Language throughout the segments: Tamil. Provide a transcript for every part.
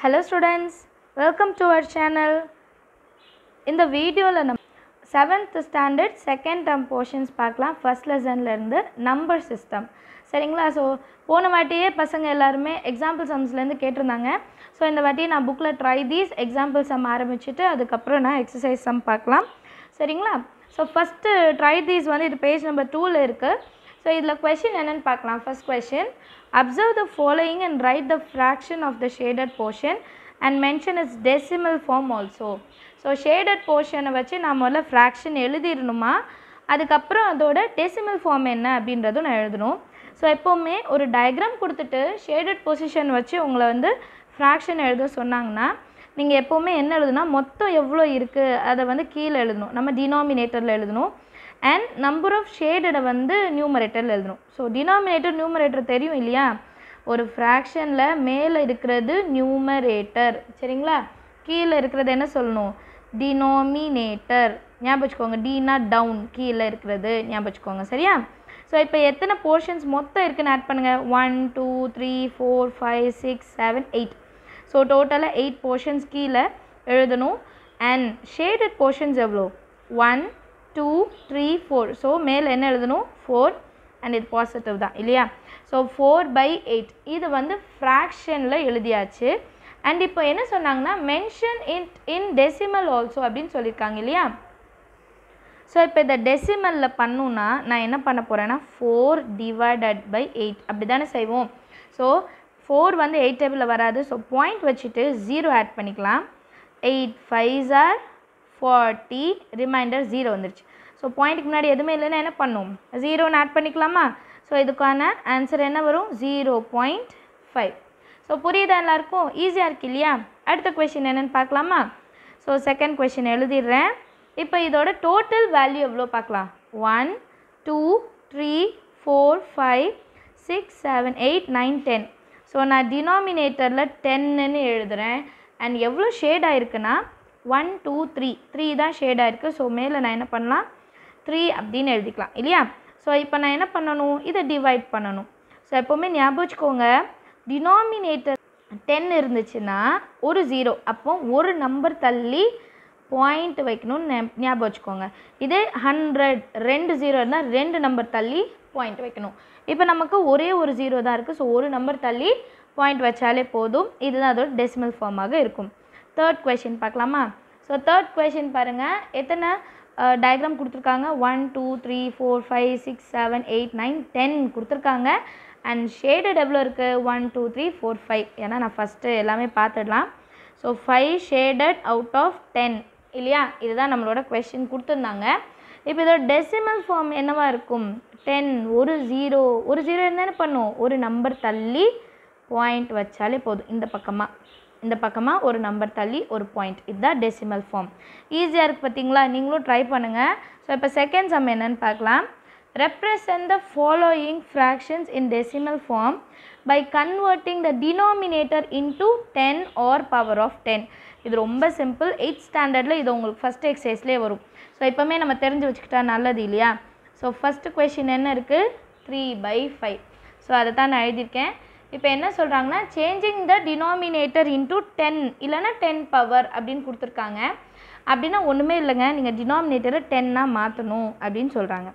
Hello students welcome to our channel இந்த வீடியோவில் நம்ம seventh standard second term portions பார்க்கலாம். ஃபஸ்ட் லெசன்லேருந்து நம்பர் சிஸ்டம் சரிங்களா? ஸோ போன வாட்டியே பசங்க எல்லாருமே எக்ஸாம்பிள் சம்ஸ்லேருந்து கேட்டிருந்தாங்க. ஸோ இந்த வாட்டி நான் புக்கில் ட்ரை தீஸ் எக்ஸாம்பிள் சம் ஆரம்பிச்சுட்டு அதுக்கப்புறம் நான் எக்ஸசைஸ் சம் பார்க்கலாம். சரிங்களா? ஸோ ஃபஸ்ட்டு ட்ரை தீஸ் வந்து இது பேஜ் நம்பர் டூவில் இருக்குது ஸோ இதில் கொஷின் என்னென்னு பார்க்கலாம். First question observe the following and write the fraction of the shaded portion and mention its decimal form also so shaded போர்ஷனை வச்சு நான் முதல்ல ஃப்ராக்ஷன் எழுதிடணுமா அதுக்கப்புறம் அதோட டெசிமல் ஃபார்ம் என்ன அப்படின்றதும் நான் எழுதணும். ஸோ எப்போவுமே ஒரு டயக்ராம் கொடுத்துட்டு ஷேடட் பொசிஷன் வச்சு உங்களை வந்து ஃப்ராக்ஷன் எழுத சொன்னாங்கன்னா நீங்கள் எப்போவுமே என்ன எழுதுனா மொத்தம் எவ்வளோ இருக்குது அதை வந்து கீழே எழுதணும். நம்ம டினாமினேட்டரில் எழுதணும். அண்ட் நம்பர் ஆஃப் ஷேடடை வந்து நியூமரேட்டரில் எழுதணும். ஸோ டினாமினேட்டர் நியூமரேட்டர் தெரியும் இல்லையா? ஒரு ஃப்ராக்ஷனில் மேலே இருக்கிறது நியூமரேட்டர் சரிங்களா? கீழே இருக்கிறது என்ன சொல்லணும்? டினோமினேட்டர் ஞாபகம் வச்சுக்கோங்க. டீனா டவுன் கீழே இருக்கிறது ஞாபகம் வச்சுக்கோங்க. சரியா? ஸோ இப்போ எத்தனை போர்ஷன்ஸ் மொத்தம் இருக்குன்னு ஆட் பண்ணுங்கள் one two three four five six seven eight so டோட்டலாக எயிட் போர்ஷன்ஸ் கீழே எழுதணும். அண்ட் ஷேடட் போர்ஷன்ஸ் எவ்வளோ? One two three four so மேலே என்ன எழுதணும்? ஃபோர் அண்ட் இது பாசிட்டிவ் தான் இல்லையா? ஸோ ஃபோர் பை எயிட் இது வந்து ஃப்ராக்ஷனில் எழுதியாச்சு. அண்ட் இப்போ என்ன சொன்னாங்கன்னா mention in in decimal also அப்படின்னு சொல்லியிருக்காங்க இல்லையா? ஸோ இப்போ இந்த டெசிமலில் பண்ணுன்னா நான் என்ன பண்ண போகிறேன்னா ஃபோர் டிவைடட் பை எயிட் அப்படி தானே செய்வோம்? ஸோ ஃபோர் வந்து எயிட் டேபிளில் வராது. ஸோ பாயிண்ட் வச்சுட்டு ஜீரோ ஆட் பண்ணிக்கலாம். Eight five are forty remainder zero வந்துருச்சு. ஸோ பாயிண்ட்டுக்கு முன்னாடி எதுவுமே இல்லைன்னா என்ன பண்ணும்? ஜீரோன்னு ஆட் பண்ணிக்கலாமா? ஸோ இதுக்கான ஆன்சர் என்ன வரும்? ஜீரோ பாயிண்ட் ஃபைவ் ஸோ புரியுதா எல்லாருக்கும்? ஈஸியாக இருக்கு இல்லையா? அடுத்த கொஷின் என்னென்னு பார்க்கலாமா? ஸோ செகண்ட் கொஷின் எழுதிடுறேன். இப்போ இதோட டோட்டல் வேல்யூ எவ்வளோ பார்க்கலாம்? One two three four five six seven eight nine ten so நான் டினாமினேட்டரில் டென்னுன்னு எழுதுகிறேன் அண்ட் எவ்வளோ ஷேட் ஆகிருக்குன்னா ஒன் டூ த்ரீ த்ரீ தான் ஷேட் ஆகிருக்கு ஸோ மேலே நான் என்ன பண்ணலாம்? த்ரீ அப்படின்னு எழுதிக்கலாம் இல்லையா? ஸோ இப்போ நான் என்ன பண்ணணும்? இதை டிவைட் பண்ணணும். ஸோ எப்போவுமே ஞாபகம் வச்சுக்கோங்க டினாமினேட்டர் டென் இருந்துச்சுன்னா ஒரு ஜீரோ அப்போ ஒரு நம்பர் தள்ளி பாயிண்ட் வைக்கணும்னு ஞாபகம் வச்சுக்கோங்க. இதே ஹண்ட்ரட் ரெண்டு ஜீரோ இருந்தால் ரெண்டு நம்பர் தள்ளி பாயிண்ட் வைக்கணும். இப்போ நமக்கு ஒரே ஒரு ஜீரோ தான் இருக்குது ஸோ ஒரு நம்பர் தள்ளி பாயிண்ட் வச்சாலே போதும். இதுதான் அதோட டெசிமல் ஃபார்மாக இருக்கும். தேர்ட் கொஷின் பார்க்கலாமா? ஸோ தேர்ட் கொஷின் பாருங்கள் எத்தனை டயக்ராம் கொடுத்துருக்காங்க. One two three four five six seven eight nine ten கொடுத்துருக்காங்க. அண்ட் ஷேடட் எவ்வளோ இருக்குது one two three four five ஏன்னா நான் ஃபஸ்ட்டு எல்லாமே பார்த்துடலாம். So five shaded out of ten இல்லையா? இதுதான் நம்மளோட கொஷின் கொடுத்துருந்தாங்க. இப்போ இதோட டெசிமல் ஃபார்ம் என்னவா இருக்கும்? டென் ஒரு ஜீரோ ஒரு ஜீரோ என்னென்ன பண்ணும் ஒரு நம்பர் தள்ளி பாயிண்ட் வச்சாலே போதும். இந்த பக்கமாக இந்த பக்கமாக ஒரு நம்பர் தள்ளி ஒரு பாயிண்ட் இதுதான் டெசிமல் ஃபார்ம் ஈஸியாக இருக்குது பார்த்தீங்களா நீங்களும் ட்ரை பண்ணுங்கள் ஸோ இப்போ செகண்ட் சம் என்னென்னு பார்க்கலாம். Represent the following fractions in decimal form by converting the denominator into 10 or power of 10 இது ரொம்ப சிம்பிள் எயிட் ஸ்டாண்டர்டில் இது உங்களுக்கு ஃபஸ்ட் எக்ஸசைஸ்லேயே வரும். ஸோ இப்போமே நம்ம தெரிஞ்சு வச்சுக்கிட்டா நல்லது இல்லையா? ஸோ ஃபஸ்ட்டு கொஷின் என்ன இருக்குது த்ரீ பை ஃபைவ் ஸோ அதை தான் நான் எழுதியிருக்கேன். இப்போ என்ன சொல்கிறாங்கன்னா changing the denominator into ten இல்லைன்னா டென் பவர் அப்படின்னு கொடுத்துருக்காங்க. அப்படின்னா ஒன்றுமே இல்லைங்க. நீங்கள் டினாமினேட்டரை டென்னாக மாற்றணும் அப்படின்னு சொல்கிறாங்க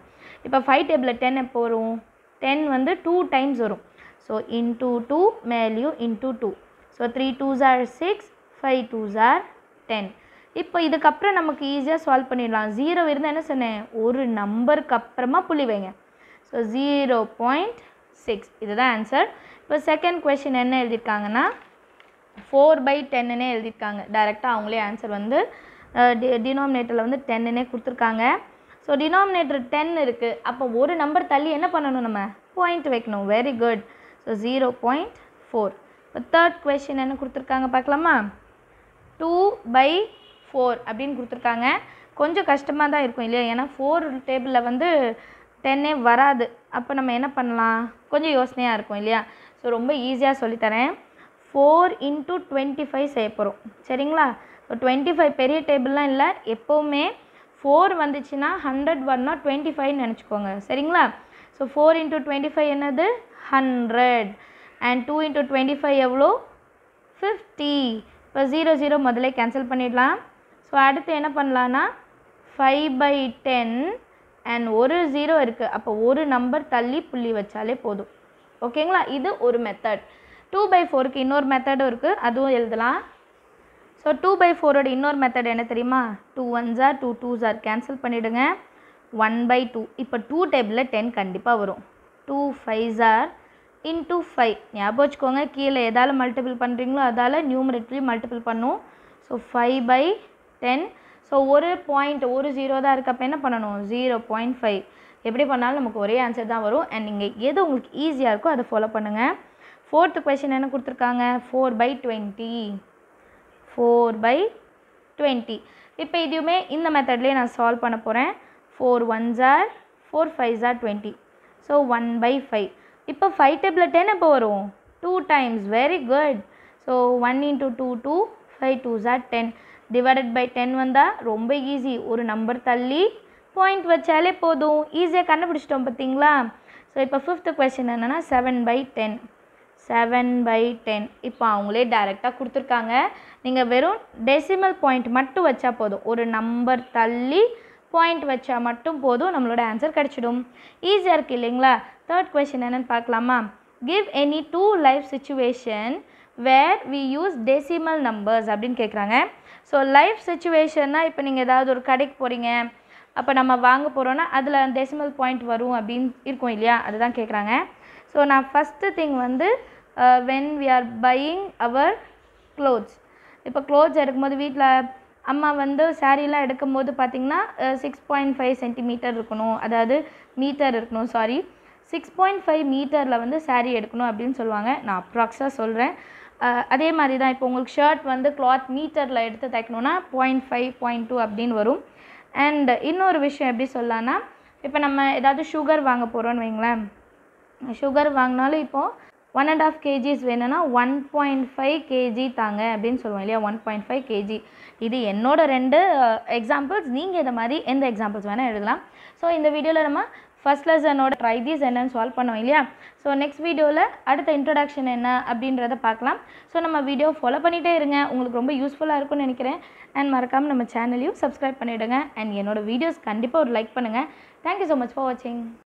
இப்போ ஃபைவ் டேபிளில் டென் எப்போ வரும்? டென் வந்து டூ டைம்ஸ் வரும். ஸோ இன்டூ டூ மேலேயும் into two so three twos are six five twos are ten இப்போ இதுக்கப்புறம் நமக்கு ஈஸியாக சால்வ் பண்ணிடலாம். ஜீரோ இருந்தால் என்ன சொன்னேன்? ஒரு நம்பருக்கு அப்புறமா புள்ளி வைங்க. So zero point six. இதுதான் ஆன்சர் இப்போ செகண்ட் கொஷின் என்ன எழுதியிருக்காங்கன்னா ஃபோர் பை டென்னுனே எழுதியிருக்காங்க. டைரெக்டாக அவங்களே ஆன்சர் வந்து டி டினாமினேட்டரில் வந்து டென்னுனே கொடுத்துருக்காங்க. ஸோ டினாமினேட்டர் டென் இருக்குது அப்போ ஒரு நம்பர் தள்ளி என்ன பண்ணணும் நம்ம? பாயிண்ட் வைக்கணும். Very good so zero point four இப்போ தேர்ட் கொஷின் என்ன கொடுத்துருக்காங்க பார்க்கலாமா? டூ பை ஃபோர் அப்படின்னு கொடுத்துருக்காங்க. கொஞ்சம் கஷ்டமாக தான் இருக்கும் இல்லையா? ஏன்னா ஃபோர் டேபிளில் வந்து டென்னே வராது. அப்போ நம்ம என்ன பண்ணலாம்? கொஞ்சம் யோசனையாக இருக்கும் இல்லையா? ஸோ ரொம்ப ஈஸியாக சொல்லித்தரேன். ஃபோர் இன்ட்டு டுவெண்ட்டி ஃபைவ் செய்ய போகிறோம் சரிங்களா? ஸோ டுவெண்ட்டி ஃபைவ் பெரிய டேபிள்லாம் இல்லை. எப்போவுமே ஃபோர் வந்துச்சுன்னா ஹண்ட்ரட் வரணும் டுவெண்ட்டி ஃபைவ்னு நினச்சிக்கோங்க. சரிங்களா? So four into twenty five என்னது? Hundred and two into twenty five எவ்வளோ? ஃபிஃப்டி இப்போ ஜீரோ ஜீரோ முதல்ல கேன்சல் பண்ணிடலாம். ஸோ அடுத்து என்ன பண்ணலான்னா ஃபைவ் பை டென் அண்ட் ஒரு ஜீரோ இருக்குது அப்போ ஒரு நம்பர் தள்ளி புள்ளி வச்சாலே போதும். ஓகேங்களா? இது ஒரு மெத்தட் டூ பை ஃபோருக்கு இன்னொரு மெத்தடும் இருக்குது அதுவும் எழுதலாம். ஸோ டூ பை ஃபோரோட இன்னொரு மெத்தட் என்ன தெரியுமா? Two one are two two are cancel பண்ணிவிடுங்க ஒன் பை டூ இப்போ டூ டேபிளில் டென் கண்டிப்பாக வரும். Two five are into five ஞாபகம் வச்சுக்கோங்க கீழே எதால் மல்டிபிள் பண்ணுறீங்களோ அதால் நியூமரேட்லி மல்டிபிள் பண்ணும். So five by ten so ஒரு பாயிண்ட் ஒரு ஜீரோ தான் இருக்கப்போ என்ன பண்ணணும்? ஜீரோ பாயிண்ட் ஃபைவ் எப்படி பண்ணாலும் நமக்கு ஒரே ஆன்சர் தான் வரும். அண்ட் நீங்கள் எது உங்களுக்கு ஈஸியாக இருக்கோ அதை ஃபாலோ பண்ணுங்கள் ஃபோர்த்து கொஷின் என்ன கொடுத்துருக்காங்க? Four by twenty four by twenty இப்போ இதுவுமே இந்த மெத்தட்லேயே நான் சால்வ் பண்ண போகிறேன் four one jar four five jar twenty so one by five இப்போ ஃபைவ் டேபிள் டென் எப்போ வரும்? Two times very good so one into two two five two jar ten divided by ten வந்தால் ரொம்ப ஈஸி ஒரு நம்பர் தள்ளி பாயிண்ட் வச்சாலே போதும். ஈஸியாக கண்டுபிடிச்சிட்டோம் பார்த்தீங்களா? ஸோ இப்போ ஃபிஃப்த்து கொஷின் என்னென்னா seven by ten seven by ten இப்போ அவங்களே டைரெக்டாக கொடுத்துருக்காங்க. நீங்கள் வெறும் டெசிமல் பாயிண்ட் மட்டும் வச்சா போதும். ஒரு நம்பர் தள்ளி பாயிண்ட் வச்சா மட்டும் போதும். நம்மளோட ஆன்சர் கிடச்சிடும். ஈஸியாக இருக்குது இல்லைங்களா? தேர்ட் கொஷின் என்னென்னு பார்க்கலாமா? Give any two life situation where we use decimal numbers அப்படின்னு கேட்குறாங்க ஸோ லைஃப் சுச்சுவேஷன்னா இப்போ நீங்கள் ஏதாவது ஒரு கடைக்கு போகிறீங்க அப்போ நம்ம வாங்க போகிறோன்னா அதில் டெசிமல் பாயிண்ட் வரும் அப்படின்னு இருக்கும் இல்லையா? அதுதான் கேட்குறாங்க ஸோ நான் ஃபஸ்ட்டு திங் வந்து when we are buying our clothes இப்போ க்ளோத்ஸ் எடுக்கும்போது வீட்டில் அம்மா வந்து சாரீலாம் எடுக்கும்போது பார்த்திங்கன்னா சிக்ஸ் பாயிண்ட் ஃபைவ் சென்டிமீட்டர் இருக்கணும். அதாவது மீட்டர் இருக்கணும் சாரி சிக்ஸ் பாயிண்ட் ஃபைவ் மீட்டரில் வந்து சாரீ எடுக்கணும் அப்படின்னு சொல்லுவாங்க. நான் அப்ராக்ஸாக சொல்கிறேன் அதே மாதிரி தான் இப்போ உங்களுக்கு ஷர்ட் வந்து கிளாத் மீட்டரில் எடுத்து தைக்கணுன்னா பாயிண்ட் ஃபைவ் பாயிண்ட் டூ அப்படின்னு வரும். அண்ட் இன்னொரு விஷயம் எப்படி சொல்லலான்னா இப்போ நம்ம ஏதாவது சுகர் வாங்க போகிறோன்னு வைங்களேன். சுகர் வாங்கினாலும் இப்போது ஒன் அண்ட் ஆஃப் கேஜிஸ் வேணும்னா ஒன் பாயிண்ட் ஃபைவ் கேஜி தாங்க அப்படின்னு சொல்லுவோம் இல்லையா? ஒன் பாயிண்ட் ஃபைவ் கேஜி இது என்னோட ரெண்டு எக்ஸாம்பிள்ஸ் நீங்கள் இதை மாதிரி எந்த எக்ஸாம்பிள்ஸ் வேணால் எழுதலாம். ஸோ இந்த வீடியோவில் நம்ம ஃபஸ்ட் லெசனோட ட்ரை தீஸ் என்னன்னு சால்வ் பண்ணோம் இல்லையா? ஸோ நெக்ஸ்ட் வீடியோவில் அடுத்த இன்ட்ரடக்ஷன் என்ன அப்படின்றத பார்க்கலாம். ஸோ நம்ம வீடியோ ஃபாலோ பண்ணிகிட்டே இருங்க. உங்களுக்கு ரொம்ப யூஸ்ஃபுல்லாக இருக்கும்னு நினைக்கிறேன். அண்ட் மறக்காமல் நம்ம சேனலையும் சப்ஸ்கிரைப் பண்ணிவிடுங்க அண்ட் என்னோட வீடியோஸ் கண்டிப்பாக ஒரு லைக் பண்ணுங்கள் தேங்க்யூ ஸோ மச் ஃபார் வாட்சிங்